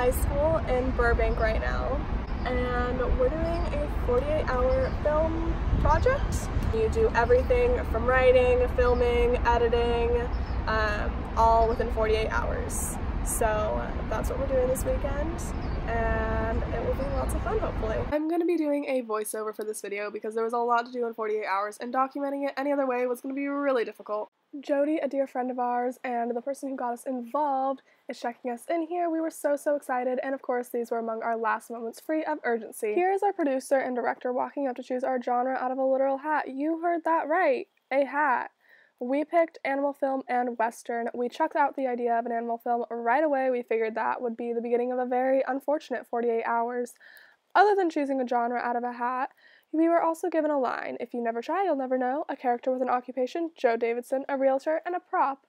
High School in Burbank right now and we're doing a 48 hour film project. You do everything from writing, filming, editing, um, all within 48 hours. So that's what we're doing this weekend and it will be lots of fun hopefully. I'm going to be doing a voiceover for this video because there was a lot to do in 48 hours and documenting it any other way was going to be really difficult. Jody, a dear friend of ours, and the person who got us involved is checking us in here. We were so, so excited, and of course, these were among our last moments free of urgency. Here is our producer and director walking up to choose our genre out of a literal hat. You heard that right, a hat. We picked animal film and western. We chucked out the idea of an animal film right away. We figured that would be the beginning of a very unfortunate 48 hours. Other than choosing a genre out of a hat, we were also given a line if you never try, you'll never know, a character with an occupation, Joe Davidson, a realtor, and a prop,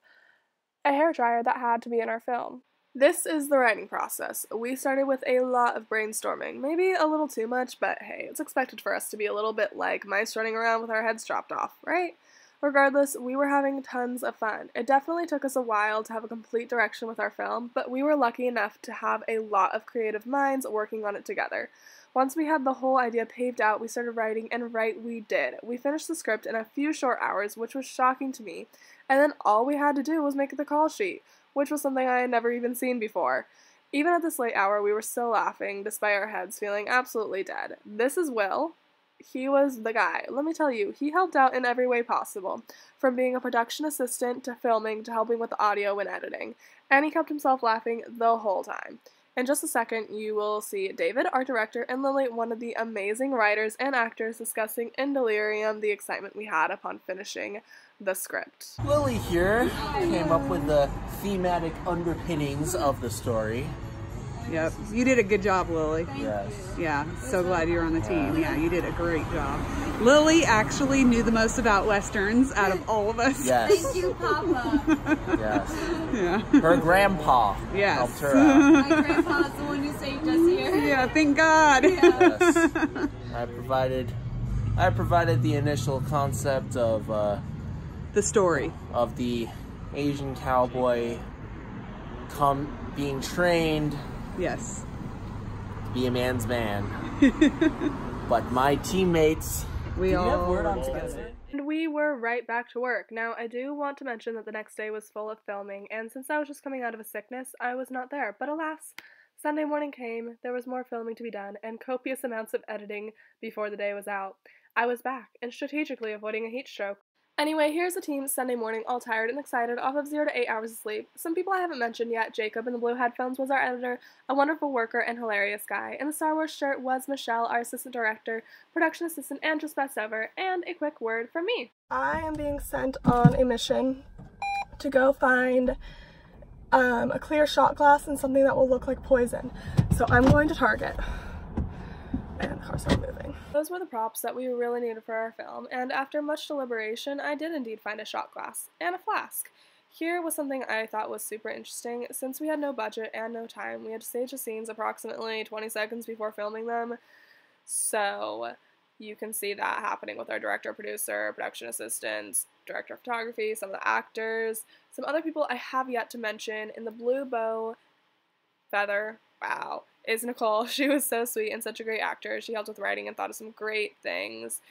a hair dryer that had to be in our film. This is the writing process. We started with a lot of brainstorming, maybe a little too much, but hey, it's expected for us to be a little bit like mice running around with our heads chopped off, right? Regardless, we were having tons of fun. It definitely took us a while to have a complete direction with our film, but we were lucky enough to have a lot of creative minds working on it together. Once we had the whole idea paved out, we started writing, and right we did. We finished the script in a few short hours, which was shocking to me, and then all we had to do was make the call sheet, which was something I had never even seen before. Even at this late hour, we were still laughing, despite our heads feeling absolutely dead. This is Will. He was the guy. Let me tell you, he helped out in every way possible, from being a production assistant to filming to helping with the audio and editing, and he kept himself laughing the whole time. In just a second, you will see David, our director, and Lily, one of the amazing writers and actors, discussing in delirium the excitement we had upon finishing the script. Lily here came up with the thematic underpinnings of the story. Yep. You did a good job, Lily. Yes. Yeah. So glad you're on the team. Yeah, you did a great job. Lily actually knew the most about westerns out of all of us. Yes. Thank you, Papa. Yes. Yeah. Her grandpa Yes. helped her out. My grandpa's the one who saved us here. Yeah, thank God. Yes. I provided I provided the initial concept of uh, The story. of the Asian cowboy come being trained Yes. to be a man's man. but my teammates We Do all word on together? And we were right back to work. Now, I do want to mention that the next day was full of filming, and since I was just coming out of a sickness, I was not there. But alas, Sunday morning came, there was more filming to be done, and copious amounts of editing before the day was out. I was back, and strategically avoiding a heat stroke. Anyway, here's the team Sunday morning, all tired and excited, off of 0 to 8 hours of sleep. Some people I haven't mentioned yet Jacob in the blue headphones was our editor, a wonderful worker and hilarious guy. In the Star Wars shirt was Michelle, our assistant director, production assistant, and just best ever. And a quick word from me. I am being sent on a mission to go find um, a clear shot glass and something that will look like poison. So I'm going to Target. The moving. Those were the props that we really needed for our film, and after much deliberation, I did indeed find a shot glass and a flask. Here was something I thought was super interesting. Since we had no budget and no time, we had to stage the scenes approximately 20 seconds before filming them. So you can see that happening with our director, producer, production assistants, director of photography, some of the actors, some other people I have yet to mention. In the blue bow feather, wow, is Nicole. She was so sweet and such a great actor. She helped with writing and thought of some great things.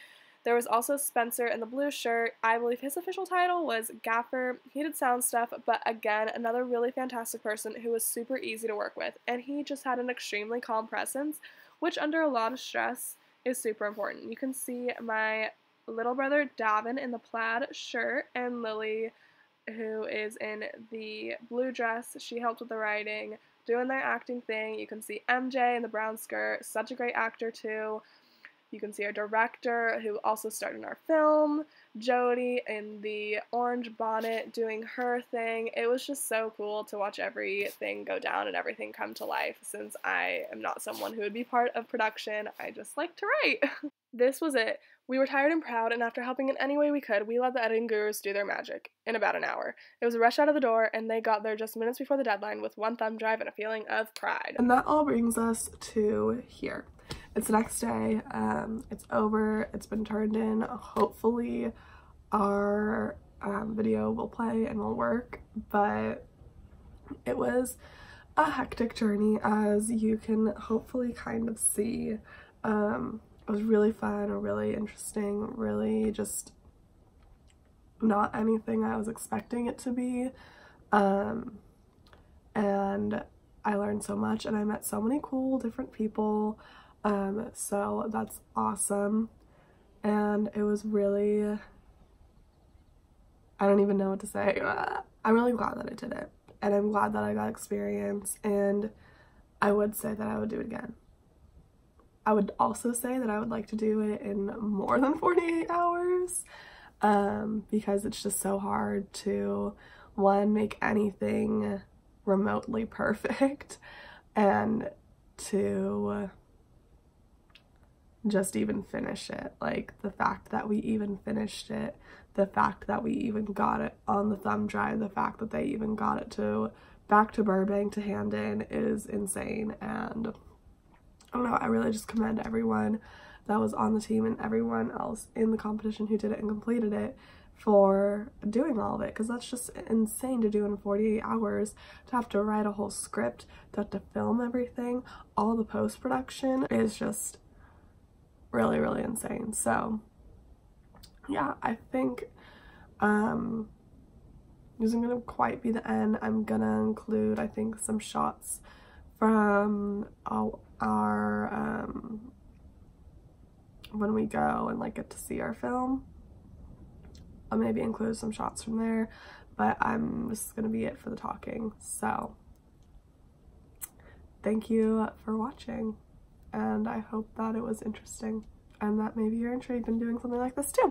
There was also Spencer in the blue shirt. I believe his official title was Gaffer. He did sound stuff, but again, another really fantastic person who was super easy to work with. And he just had an extremely calm presence, which under a lot of stress is super important. You can see my little brother Davin in the plaid shirt and Lily who is in the blue dress. She helped with the writing, doing their acting thing. You can see MJ in the brown skirt, such a great actor too. You can see our director, who also starred in our film, Jody in the orange bonnet doing her thing. It was just so cool to watch everything go down and everything come to life since I am not someone who would be part of production. I just like to write. this was it. We were tired and proud, and after helping in any way we could, we let the editing gurus do their magic in about an hour. It was a rush out of the door, and they got there just minutes before the deadline with one thumb drive and a feeling of pride. And that all brings us to here. It's the next day. Um, it's over. It's been turned in. Hopefully, our um, video will play and will work. But it was a hectic journey as you can hopefully kind of see. Um, it was really fun, really interesting, really just not anything I was expecting it to be. Um, and I learned so much and I met so many cool different people. Um, so that's awesome. And it was really, I don't even know what to say. I'm really glad that I did it. And I'm glad that I got experience. And I would say that I would do it again. I would also say that I would like to do it in more than 48 hours um, because it's just so hard to, one, make anything remotely perfect and to just even finish it. Like the fact that we even finished it, the fact that we even got it on the thumb drive, the fact that they even got it to back to Burbank to hand in is insane. And I don't know, I really just commend everyone that was on the team and everyone else in the competition who did it and completed it for doing all of it. Because that's just insane to do in 48 hours to have to write a whole script to have to film everything. All the post-production is just really really insane. So yeah i think um isn't gonna quite be the end. I'm gonna include i think some shots from our, our um when we go and like get to see our film. I'll maybe include some shots from there, but I'm just gonna be it for the talking. So thank you for watching and I hope that it was interesting and that maybe you're intrigued in doing something like this too.